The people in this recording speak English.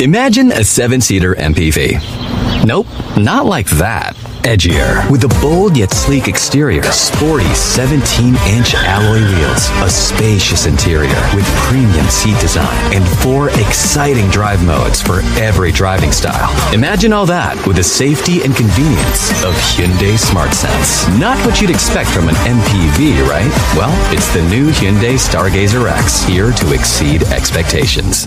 Imagine a seven seater MPV. Nope, not like that. Edgier, with a bold yet sleek exterior, sporty 17 inch alloy wheels, a spacious interior with premium seat design, and four exciting drive modes for every driving style. Imagine all that with the safety and convenience of Hyundai Smart Sense. Not what you'd expect from an MPV, right? Well, it's the new Hyundai Stargazer X, here to exceed expectations.